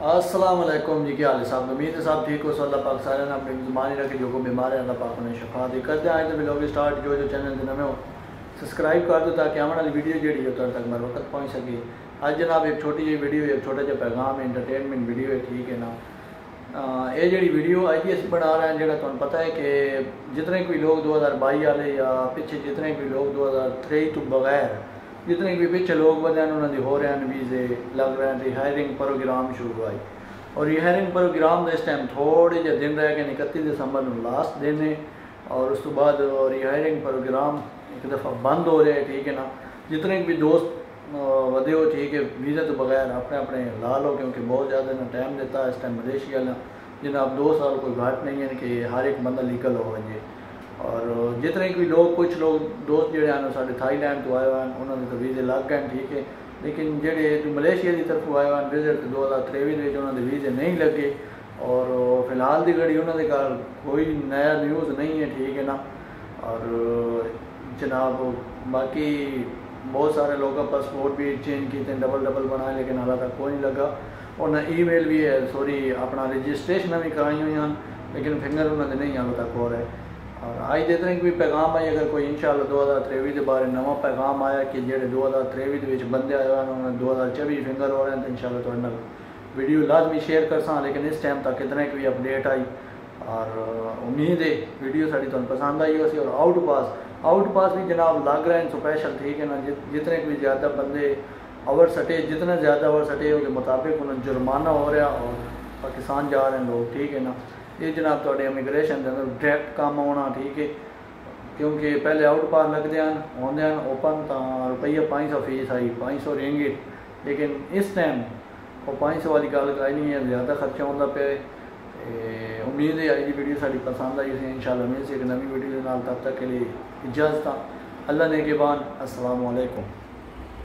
वालेकुम जी, क्या हाल है साहब? उम्मीद है साहब ठीक हो। सो अल्लाह पाक सारे ने अपनी जुबानी रखे, जो को बीमार है, अल्लाह पाक उन्हें शफा दे। करते आए तो लोग स्टार्ट जो जो चैनल के नवे हो सब्सक्राइब कर दो ताकि आने वाली वीडियो जी हो तक मेरे वक्त पहुँच सके। आज जनाब एक छोटी जी वीडियो एक छोटा जहा पैगाम है इंटरटेनमेंट वीडियो है, ठीक है ना? ये जी वीडियो अज अस बना रहे हैं जो तुम पता है कि जितने कोई लोग दो हज़ार बाई वाले या पिछले जितने कोई लोग दो हज़ार त्रेई तो बगैर जितने भी पिछले लोग बने उन्होंने हो रहे हैं वीजे लग रहे हैं रिहायरिंग प्रोग्राम शुरू हुआ और रिहायरिंग प्रोग्राम इस टाइम थोड़े जे दिन रह गए इकती दिसंबर लास्ट दिन है, और उस तो बाद रिहायरिंग प्रोग्राम एक दफ़ा बंद हो रहे हैं, ठीक है ना? जितने भी दोस्त वे हो, ठीक है वीज़े तो बगैर अपने अपने ला लो, क्योंकि बहुत ज़्यादा ना टाइम देता है इस टाइम मलेशिया जिन्हें अब दो साल कोई घाट नहीं है कि हर एक बंदा लीगल हो और जितने भी लोग, कुछ लोग दोस्त साढ़े थाईलैंड तो आए हैं उन्होंने तो वीजे लग गए ठीक है लेकिन जेडे मलेशिया की तरफ़ आए हैं विज़िट दो हज़ार त्रेवी उन्होंने वीजे नहीं लगे और फ़िलहाल की घड़ी उन्होंने घर कोई नया न्यूज़ नहीं है ठीक है ना। और जनाब, बाकी बहुत सारे लोगों पासपोर्ट भी चेंज किए डबल डबल बनाए, लेकिन हाल तक कोई नहीं लगा और ई मेल भी है, सॉरी, अपना रजिस्ट्रेशन भी कराई हुई लेकिन फिंगर उन्होंने नहीं हाल तक हो रहा और आज कोई अगर कोई इंशाल्लाह दो हज़ार त्रेवी के बारे नवा पैगाम आया कि जेडे दो हज़ार त्रेवी के बंदे आए उन्होंने दो हज़ार चौबी फिंगर हो रहे हैं तो इंशाल्लाह तो वीडियो लाजमी शेयर कर लेकिन इस टाइम तक कितने की अपडेट आई। और उम्मीद है वीडियो साड़ी तुम पसंद आई हो और आउट पास आउट पास भी जनाब लग रहे हैं स्पेशल ठीक है ना जितने भी ज़्यादा बंदे ओवर सटे, जितने ज़्यादा ओवर सटे उसके मुताबिक उन्हें जुर्माना हो रहा और पाकिस्तान जा रहे हैं लोग, ठीक है ना। ये जनाब थोड़े इमीग्रेशन के अंदर डायरैक्ट काम आना ठीक है क्योंकि पहले आउट पार लगते हैं आते हैं, ओपन तो रुपये पाँच सौ फ़ीस आई, पाँच सौ रेंगे लेकिन इस टाइम वो पाँच सौ वाली गल कराई नहीं है ज़्यादा खर्चा आता पे। उम्मीद है अज की वीडियो साड़ी पसंद आई उसे इंशाल्लाह मिल से एक नवी वीडियो तब तक के लिए इजाज़त अल्लाह ने के बाद असलकुम